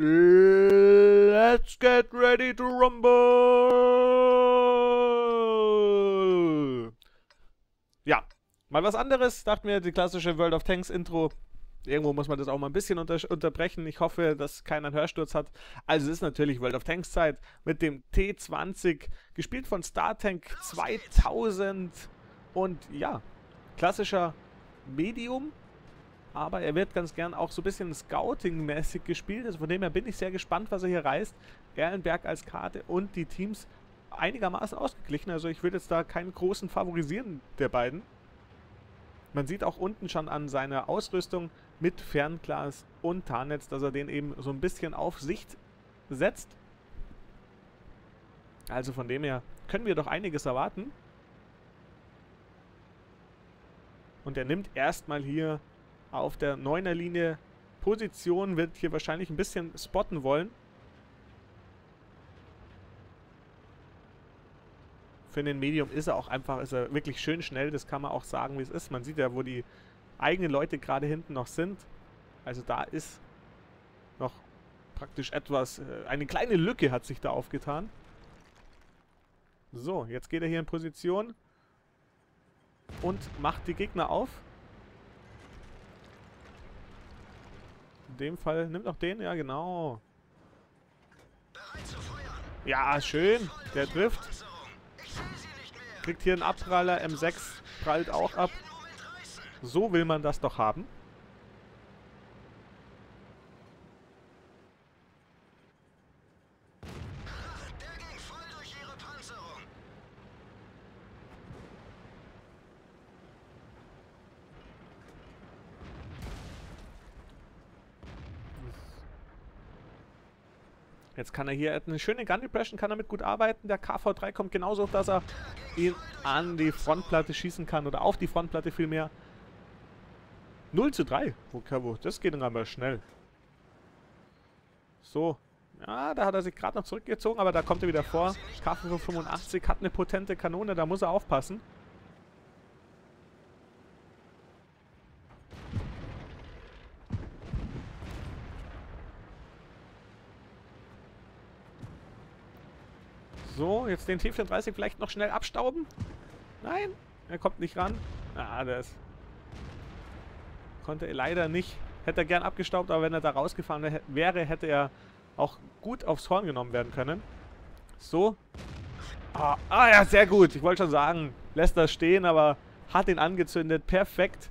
Let's get ready to rumble! Ja, mal was anderes. Dachten wir, die klassische World of Tanks Intro. Irgendwo muss man das auch mal ein bisschen unter unterbrechen. Ich hoffe, dass keiner einen Hörsturz hat. Also es ist natürlich World of Tanks Zeit mit dem T20, gespielt von StarTank 2000. Und ja, klassischer Medium aber er wird ganz gern auch so ein bisschen Scouting-mäßig gespielt. Also von dem her bin ich sehr gespannt, was er hier reißt. Erlenberg als Karte und die Teams einigermaßen ausgeglichen. Also ich würde jetzt da keinen großen favorisieren der beiden. Man sieht auch unten schon an seiner Ausrüstung mit Fernglas und Tarnnetz, dass er den eben so ein bisschen auf Sicht setzt. Also von dem her können wir doch einiges erwarten. Und er nimmt erstmal hier auf der 9er Linie Position, wird hier wahrscheinlich ein bisschen spotten wollen. Für den Medium ist er auch einfach, ist er wirklich schön schnell, das kann man auch sagen, wie es ist. Man sieht ja, wo die eigenen Leute gerade hinten noch sind. Also da ist noch praktisch etwas, äh, eine kleine Lücke hat sich da aufgetan. So, jetzt geht er hier in Position und macht die Gegner auf. Dem Fall, nimmt auch den, ja genau. Ja, schön. Der trifft. Kriegt hier einen Abpraller. M6 prallt auch ab. So will man das doch haben. Jetzt kann er hier eine schöne Gun Depression, kann er mit gut arbeiten. Der KV3 kommt genauso, dass er ihn an die Frontplatte schießen kann oder auf die Frontplatte vielmehr. 0 zu 3. Wo, das geht dann aber schnell. So. Ja, da hat er sich gerade noch zurückgezogen, aber da kommt er wieder vor. KV85 hat eine potente Kanone, da muss er aufpassen. So, jetzt den T34 vielleicht noch schnell abstauben. Nein, er kommt nicht ran. Ah, das konnte er leider nicht. Hätte er gern abgestaubt, aber wenn er da rausgefahren wäre, hätte er auch gut aufs Horn genommen werden können. So. Ah, ah ja, sehr gut. Ich wollte schon sagen, lässt das stehen, aber hat ihn angezündet. Perfekt.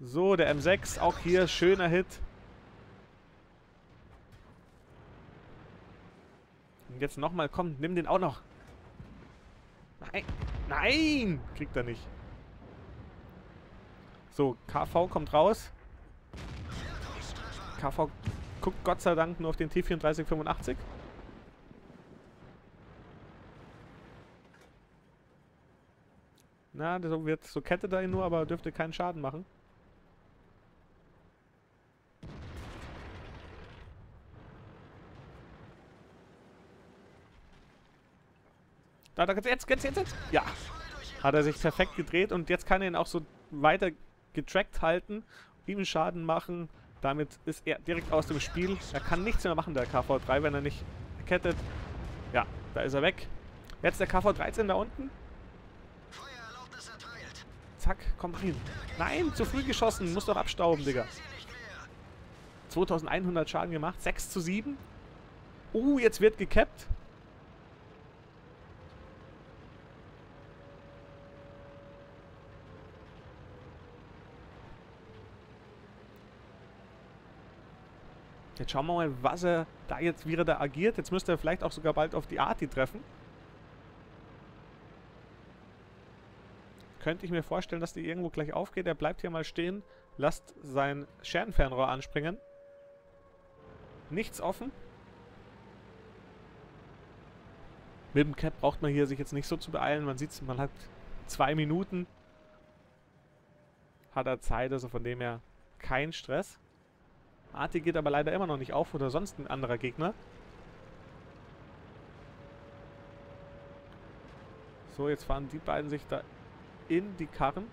So, der M6, auch hier schöner Hit. Und jetzt nochmal, komm, nimm den auch noch. Nein, nein, kriegt er nicht. So, KV kommt raus. KV guckt Gott sei Dank nur auf den T3485. Na, so wird so er ihn nur, aber dürfte keinen Schaden machen. Da, da, jetzt, jetzt, jetzt, jetzt. Ja. Hat er sich perfekt gedreht und jetzt kann er ihn auch so weiter getrackt halten, ihm Schaden machen. Damit ist er direkt aus dem Spiel. Er kann nichts mehr machen, der KV-3, wenn er nicht kettet. Ja, da ist er weg. Jetzt der KV-13 da unten. Zack, komm rein. Nein, zu früh geschossen. Muss doch abstauben, Digga. 2100 Schaden gemacht. 6 zu 7. Uh, jetzt wird gekappt. Jetzt schauen wir mal, was er da jetzt, wie er da agiert. Jetzt müsste er vielleicht auch sogar bald auf die Arti treffen. Könnte ich mir vorstellen, dass die irgendwo gleich aufgeht. Er bleibt hier mal stehen, lasst sein Scherenfernrohr anspringen. Nichts offen. Mit dem Cap braucht man hier sich jetzt nicht so zu beeilen. Man sieht es, man hat zwei Minuten. Hat er Zeit, also von dem her kein Stress. Arti geht aber leider immer noch nicht auf oder sonst ein anderer Gegner. So, jetzt fahren die beiden sich da in die Karren.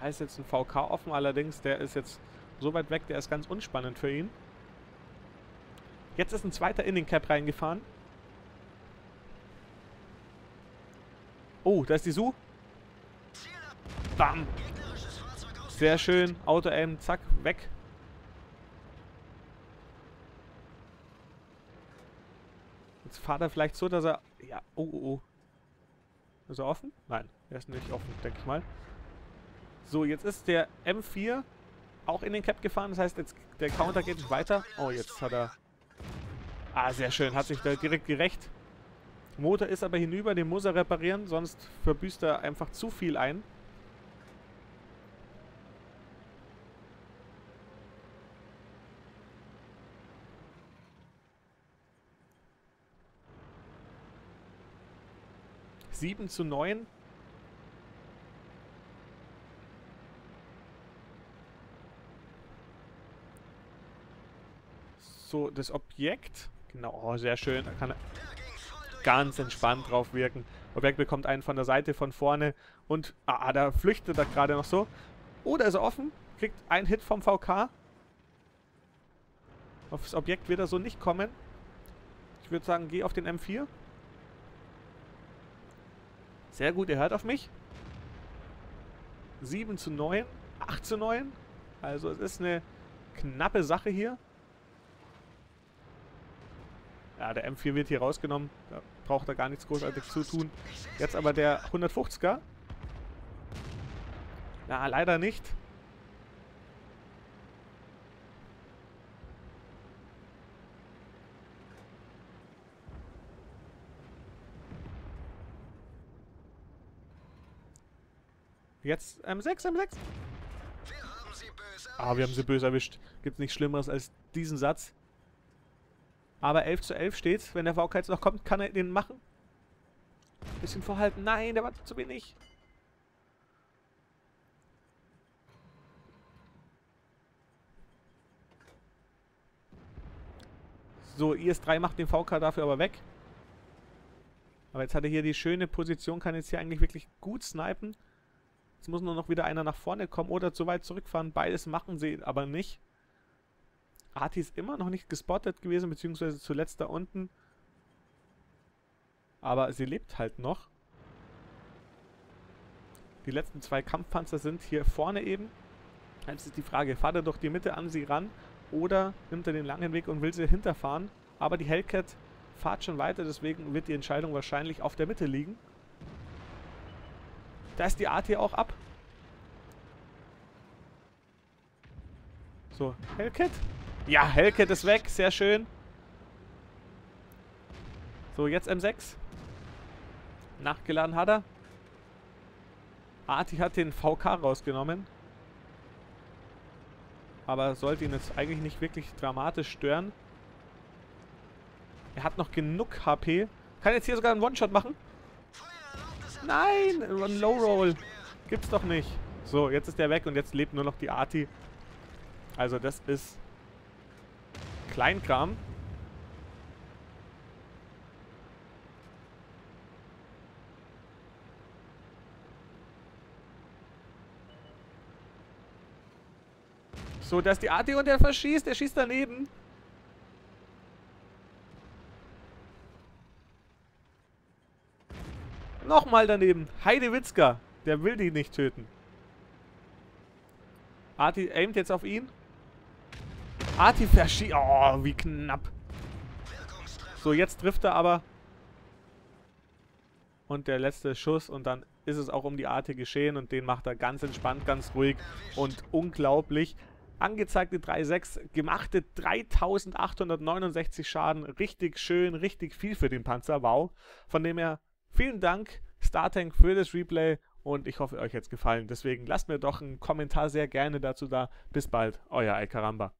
Da ist jetzt ein VK offen, allerdings der ist jetzt so weit weg, der ist ganz unspannend für ihn. Jetzt ist ein zweiter in den Cap reingefahren. Oh, da ist die Su. Bam. Sehr schön. Auto-Aim, zack, weg. Jetzt fahrt er vielleicht so, dass er... Ja, oh, oh, oh. Ist er offen? Nein, er ist nicht offen, denke ich mal. So, jetzt ist der M4 auch in den Cap gefahren. Das heißt, jetzt der Counter geht nicht weiter. Oh, jetzt hat er... Ah, sehr schön. Hat sich da direkt gerecht. Motor ist aber hinüber, den muss er reparieren, sonst verbüßt er einfach zu viel ein. Sieben zu neun. So, das Objekt. Genau, oh, sehr schön. Da kann er ganz entspannt drauf wirken. Objekt bekommt einen von der Seite, von vorne und ah, da flüchtet er gerade noch so. Oh, da ist er offen, kriegt einen Hit vom VK. Aufs Objekt wird er so nicht kommen. Ich würde sagen, geh auf den M4. Sehr gut, er hört auf mich. 7 zu 9, 8 zu 9. Also es ist eine knappe Sache hier. Ja, der M4 wird hier rausgenommen. Da braucht er gar nichts großartig zu tun. Jetzt aber der 150er. Ja, leider nicht. Jetzt M6, M6. Ah, wir haben sie böse erwischt. Gibt's nichts Schlimmeres als diesen Satz. Aber 11 zu 11 steht. Wenn der VK jetzt noch kommt, kann er den machen. Bisschen vorhalten. Nein, der war zu wenig. So, IS-3 macht den VK dafür aber weg. Aber jetzt hat er hier die schöne Position, kann jetzt hier eigentlich wirklich gut snipen. Jetzt muss nur noch wieder einer nach vorne kommen oder zu weit zurückfahren. Beides machen sie aber nicht. Arti ist immer noch nicht gespottet gewesen, beziehungsweise zuletzt da unten. Aber sie lebt halt noch. Die letzten zwei Kampfpanzer sind hier vorne eben. Jetzt ist die Frage, fahrt er durch die Mitte an sie ran oder nimmt er den langen Weg und will sie hinterfahren? Aber die Hellcat fahrt schon weiter, deswegen wird die Entscheidung wahrscheinlich auf der Mitte liegen. Da ist die hier auch ab. So, Hellcat. Ja, Hellcat ist weg. Sehr schön. So, jetzt M6. Nachgeladen hat er. Arti hat den VK rausgenommen. Aber sollte ihn jetzt eigentlich nicht wirklich dramatisch stören. Er hat noch genug HP. Kann jetzt hier sogar einen One-Shot machen. Nein, ein Low-Roll. Gibt's doch nicht. So, jetzt ist der weg und jetzt lebt nur noch die Arti. Also das ist Kleinkram. So, dass die AT und der verschießt. Der schießt daneben. Nochmal daneben. Heide Witzka. Der will die nicht töten. Arti aimt jetzt auf ihn. Arti verschießt. Oh, wie knapp. So, jetzt trifft er aber. Und der letzte Schuss und dann ist es auch um die Arte geschehen und den macht er ganz entspannt, ganz ruhig und unglaublich. Angezeigte 3,6, gemachte 3869 Schaden. Richtig schön, richtig viel für den Panzer. Wow. Von dem her, vielen Dank, StarTank, für das Replay und ich hoffe, euch hat es gefallen. Deswegen lasst mir doch einen Kommentar sehr gerne dazu da. Bis bald, euer Alcaramba.